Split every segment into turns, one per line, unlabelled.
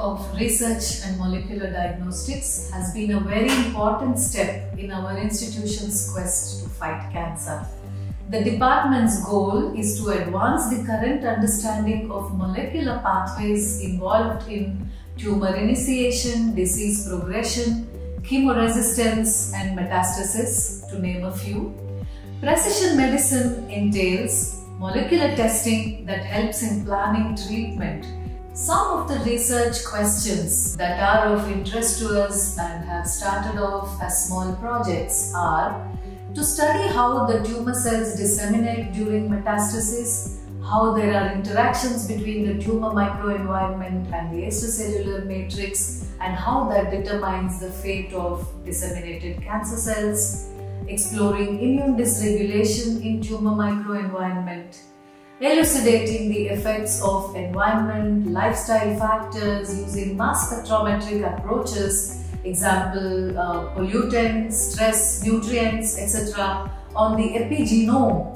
of research and molecular diagnostics has been a very important step in our institution's quest to fight cancer. The department's goal is to advance the current understanding of molecular pathways involved in tumor initiation, disease progression, chemoresistance, and metastasis, to name a few. Precision medicine entails molecular testing that helps in planning treatment. Some of the research questions that are of interest to us and have started off as small projects are to study how the tumor cells disseminate during metastasis, how there are interactions between the tumor microenvironment and the extracellular matrix, and how that determines the fate of disseminated cancer cells, exploring immune dysregulation in tumor microenvironment, elucidating the effects of environment, lifestyle factors using mass spectrometric approaches example uh, pollutants, stress, nutrients, etc. on the epigenome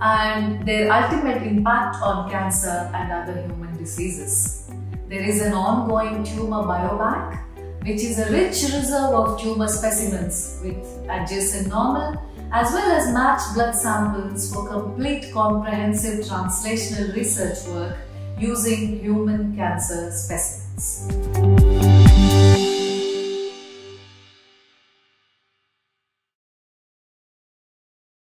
and their ultimate impact on cancer and other human diseases. There is an ongoing tumor biobank which is a rich reserve of tumor specimens with adjacent normal as well as matched blood samples for complete comprehensive translational research work using human cancer specimens.